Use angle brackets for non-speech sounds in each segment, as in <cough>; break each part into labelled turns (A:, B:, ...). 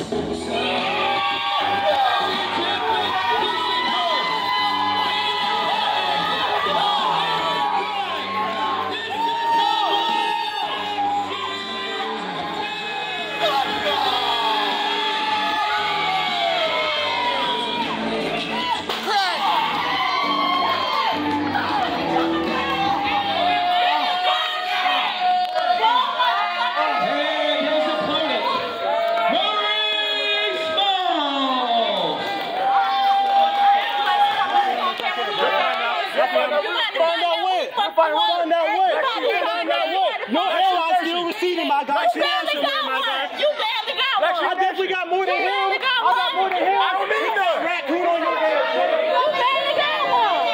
A: And
B: than him. I got more than him.
C: I don't need none.
B: Raccoon on your head.
C: You barely got one.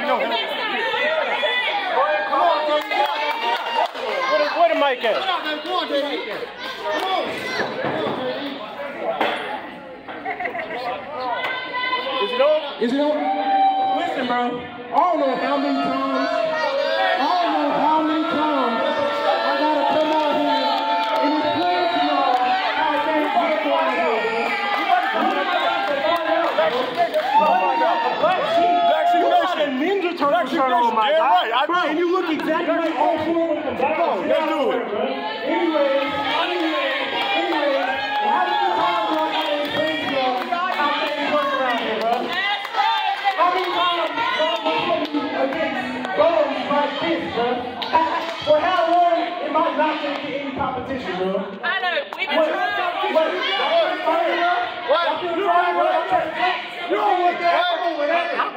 B: You know who? Where the, mic at? Is it on?
D: Is it on? Listen, bro. I don't know how many times.
B: Black sheep. Black sheep. A ninja turtle shirt on, my
E: Damn right, I
B: Bro. And you look exactly like all four of them.
E: Let's do it.
D: Anyway, anyway, anyway, how many times do I gotta explain to y'all how things work around here, bro? How many times I put you against goals like this, bro? For how long am I not gonna get any competition, bro?
C: I know. We
D: What?
C: can try.
D: What? What? You know what? You what? Come on,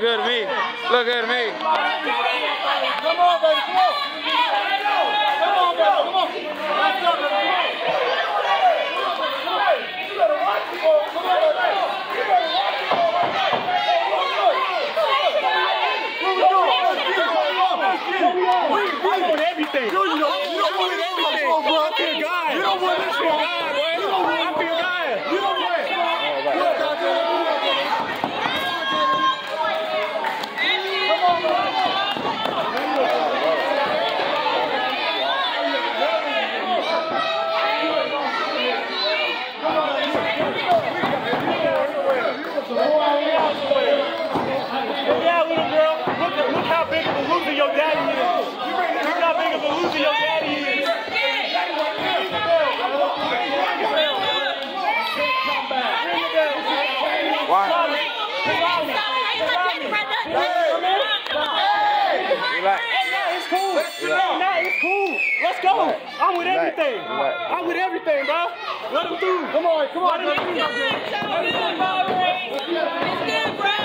D: Look at
E: me. Look at me.
B: Come on, baby. Come on. Come on, baby. Come on. Baby. Come on. You better watch the ball. Come on, baby. You better watch the ball. What we doing? Let's get it. Let's get it. We want everything. You don't, you don't want everything. I feel God. You don't want this one. God, right? You don't want I feel God. You don't want it. Look, goddamn. Come on, baby. Yeah, little girl. Look, at, look how big of a loser your daddy is. Look how big of a loser your daddy is.
E: Relax.
B: Nah, it's cool. Nah, it's cool. Let's go. I'm with everything. I'm with everything, bro. Let him through. Come on, come on. Let him through.
D: There you go.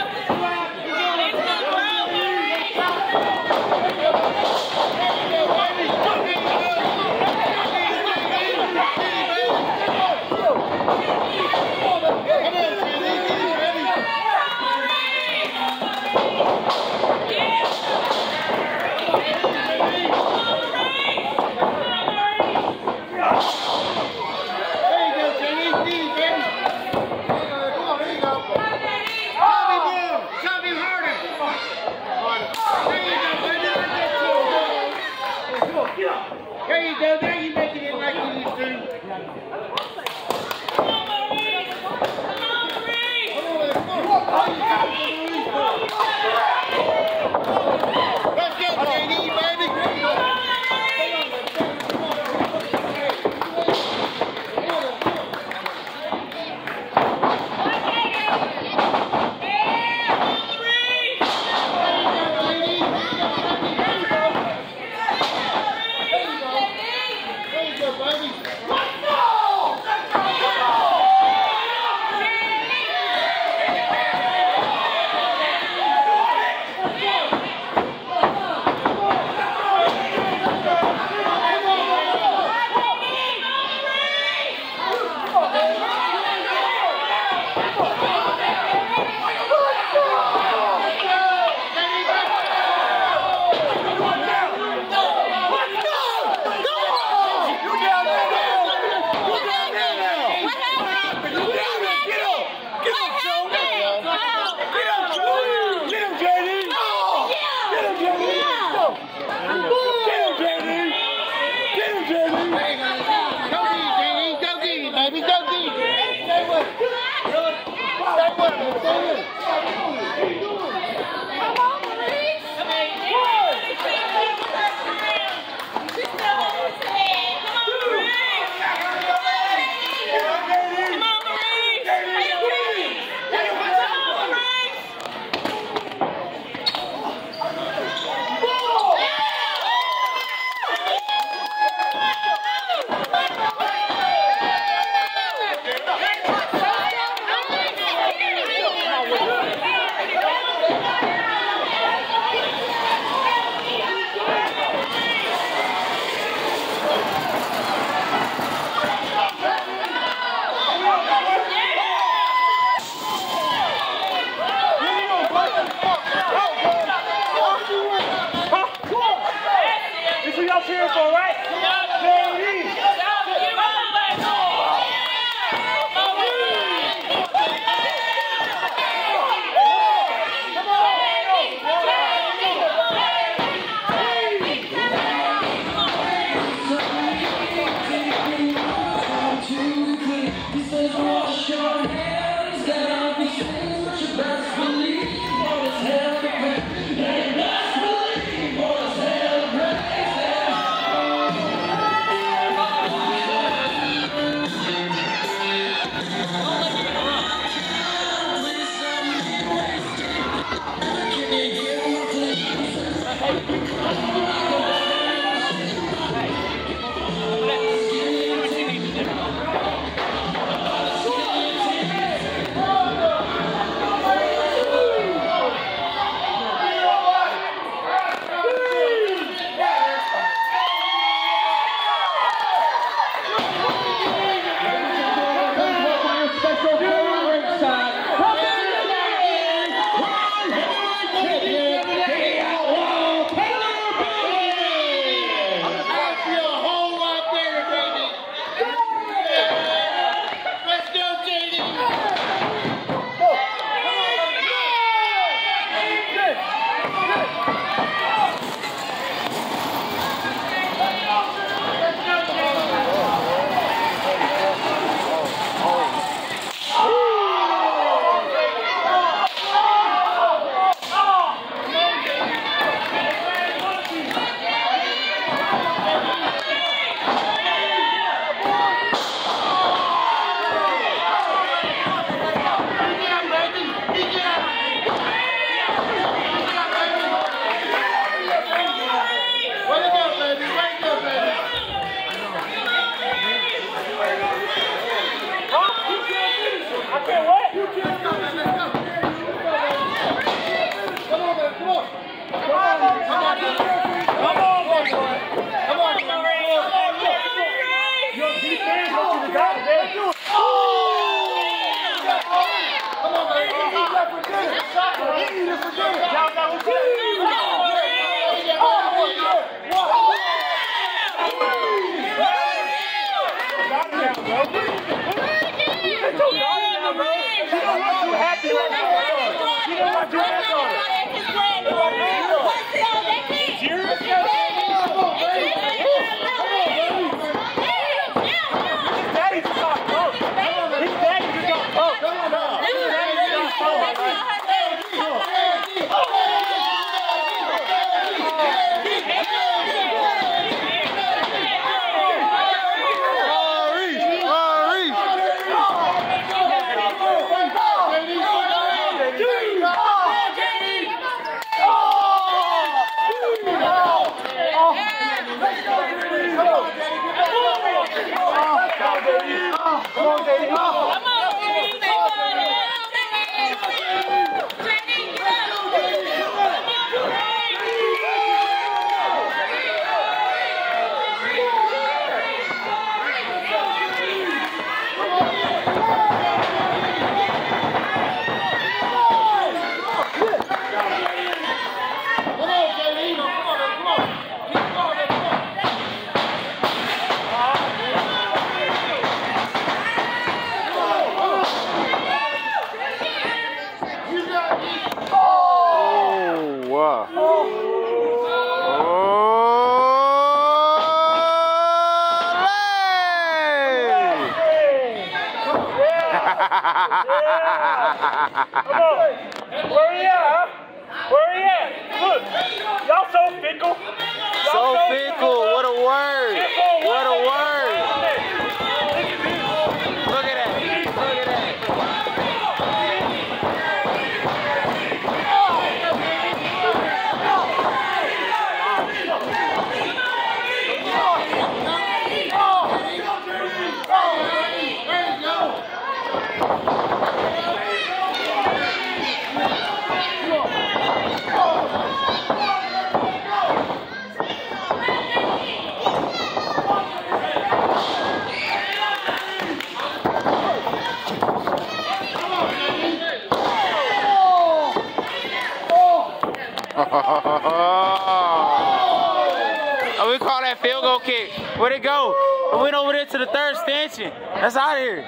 E: That's out here.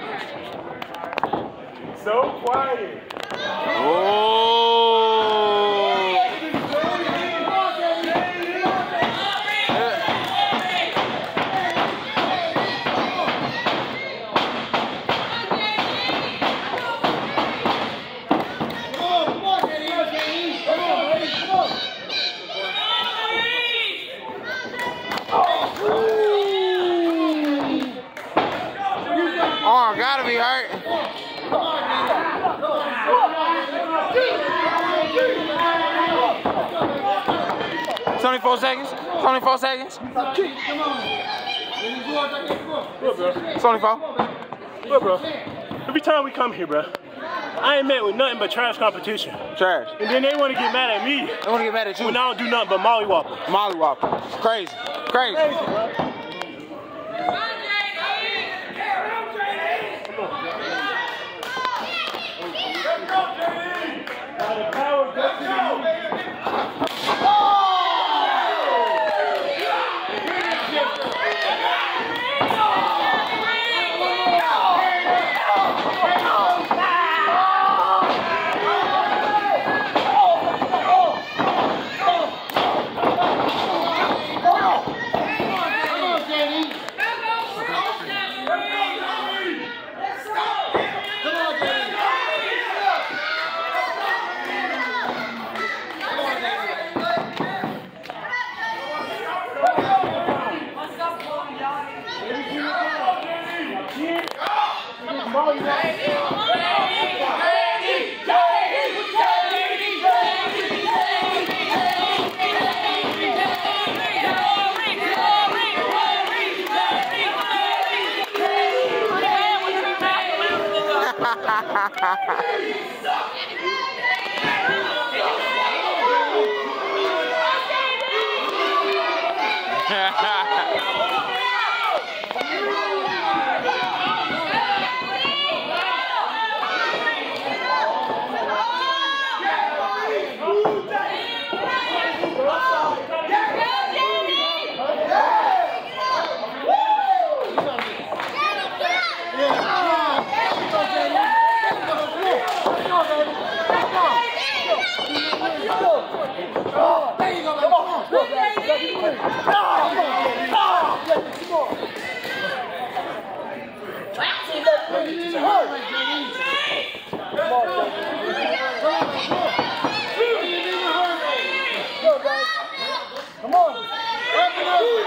D: So quiet.
E: Oh. Arm gotta be hurt. So 24 seconds. 24 seconds.
D: Look, bro.
E: 24.
D: Look, bro. Every time we come here, bro, I ain't met with nothing but trash competition.
E: Trash.
D: And then they want to get mad at me
E: I want to get mad at you.
D: when I don't do nothing but Molly mollywop.
E: Molly Walker. Crazy. Crazy. Ha <laughs> ha!
B: Come on.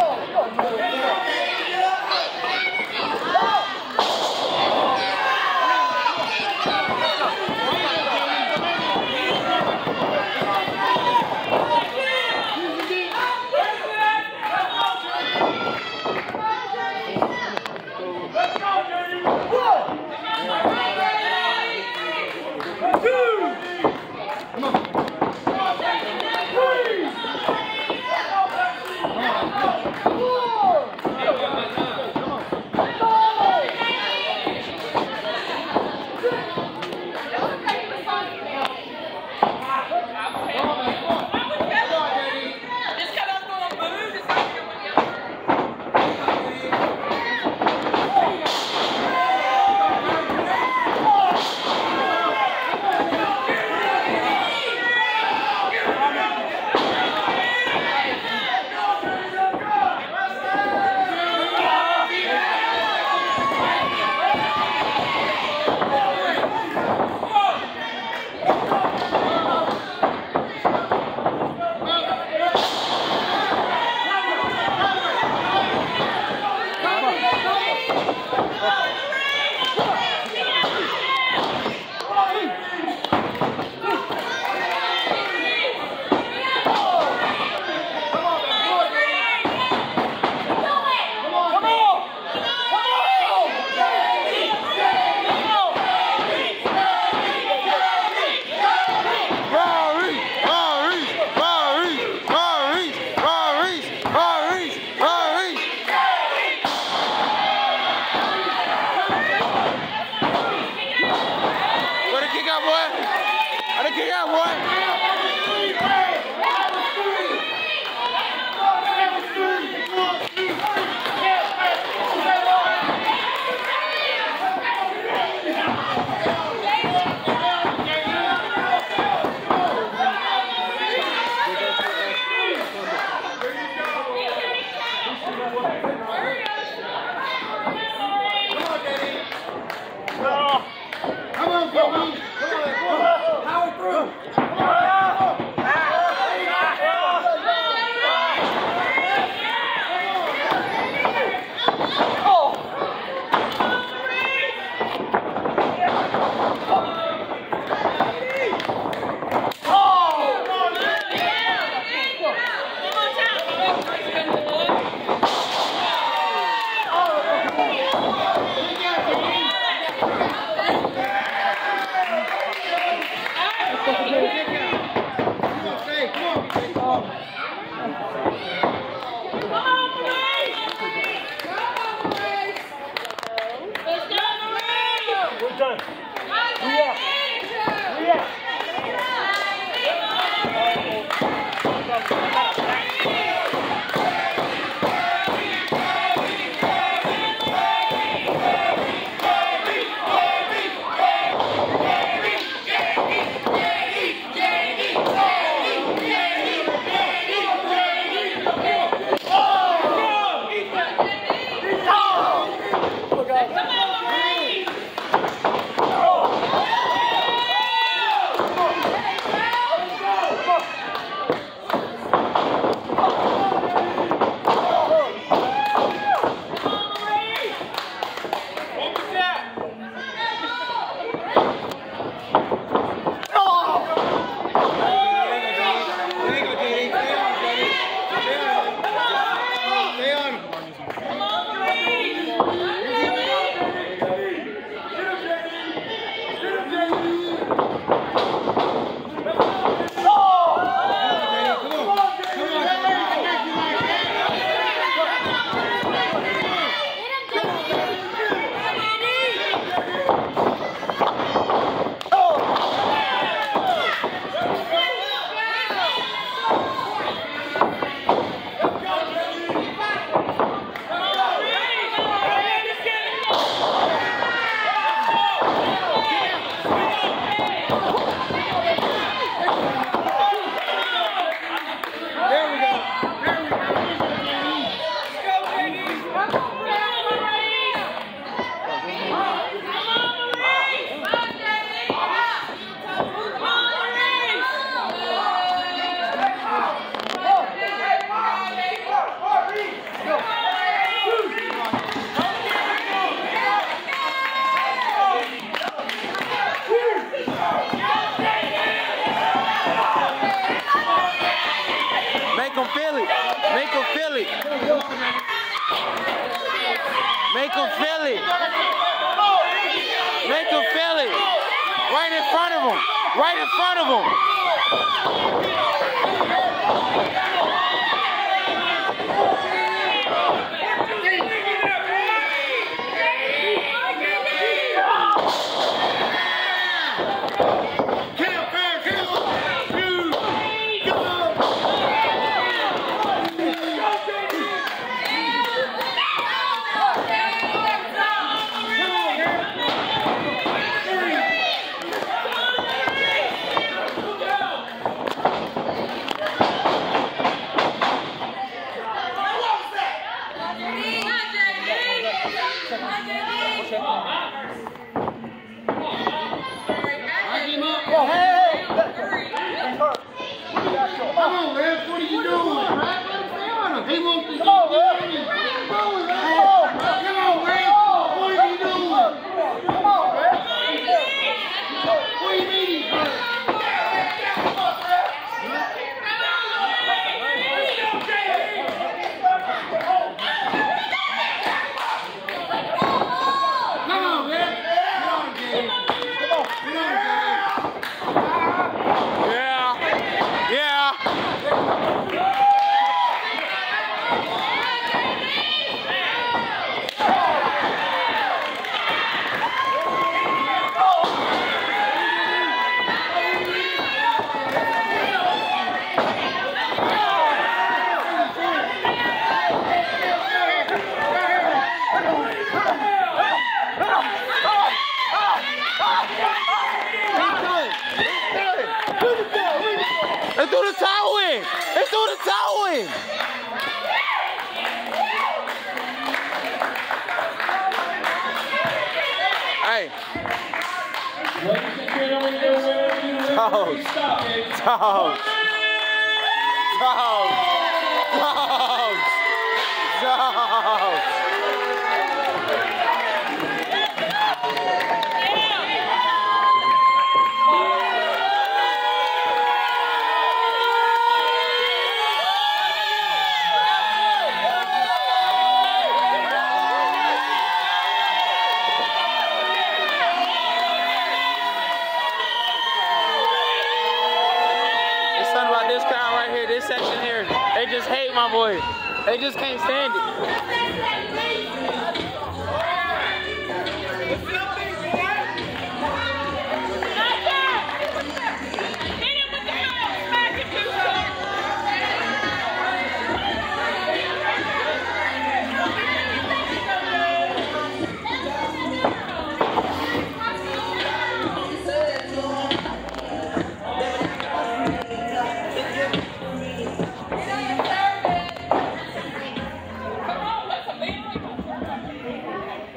E: They just can't stand it.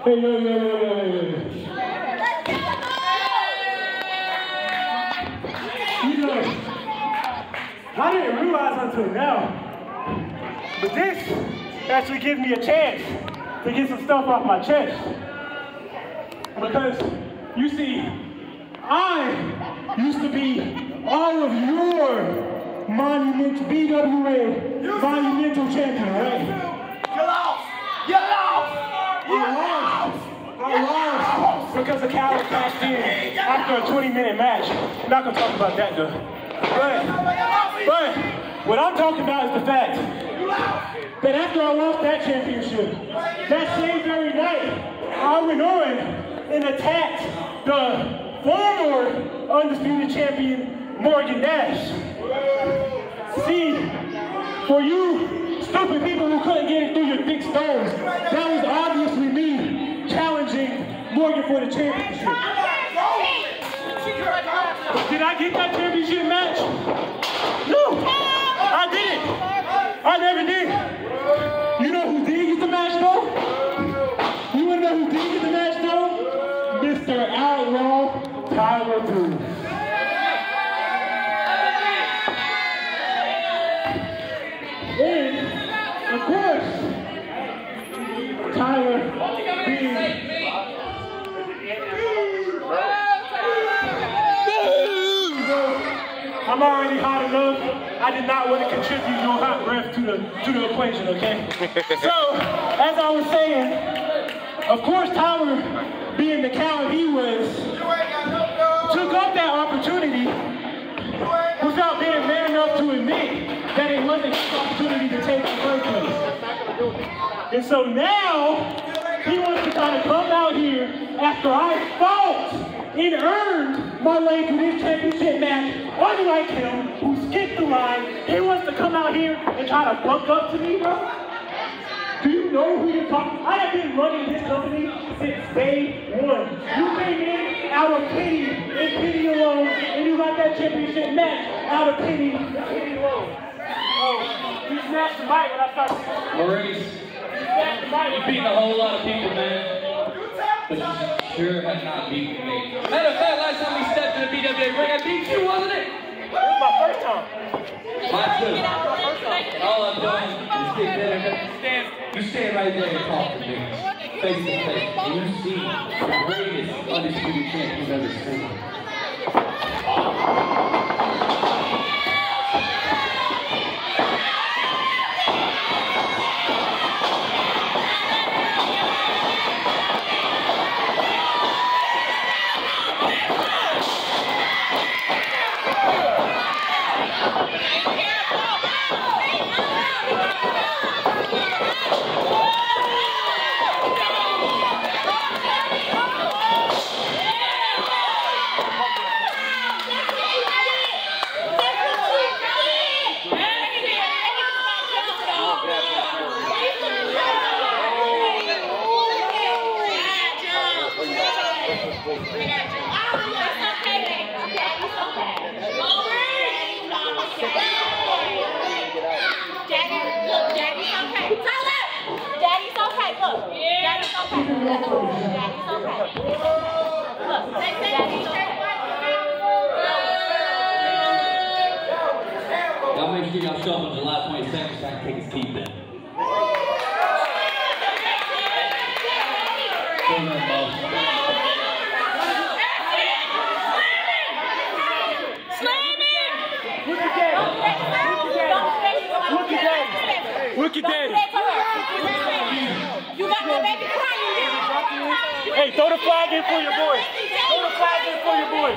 D: Hey, yo, yo, yo, yo, yo, I didn't realize until now, but this actually gives me a chance to get some stuff off my chest. Because, you see, I used to be all of your monument, BWA monumental champion, right?
B: You lost! You lost! You lost!
D: Lost because the Cowboys cashed in after a 20 minute match. I'm not gonna talk about that though. But, but what I'm talking about is the fact that after I lost that championship, that same very night, I went on and attacked the former undisputed champion, Morgan Dash. See, for you stupid people who couldn't get it through your thick stones, that was obviously me challenging Morgan for the championship. Did I get that championship match? No, I didn't. I never did. I want to contribute no hot breath to the to the equation, okay? <laughs> so, as I was saying, of course Tyler, being the coward he was, took up that opportunity without being man enough to admit that it wasn't his opportunity to take the first place. And so now he wants to kind of come out here after I fought and earned my way to this championship match, unlike him, skipped the line. He wants to come out here and try to buck up to me, bro. Do you know who you're talking? I have been running this company since day one. You came in out of pity and pity alone, and you got that championship match out of pity and pity alone. Oh, you smashed the mic when I started.
A: Maurice,
D: You smashed the mic.
A: you beaten a whole lot of people, man. But you sure have not beaten me. Matter of fact, last time we stepped in the BWA ring, I beat you, wasn't it?
D: This is my first time.
A: Mine too. And all I'm doing is get there. Stand, you stand right there and talk to me. Face to face. You see the greatest undisputed champ you've ever seen.
C: Y'all make sure y'all show
A: up on July 22nd.
F: 20
G: seconds so I
D: can take his teeth then.
F: Hey, throw the flag in for your boy. Throw the flag in for your boy.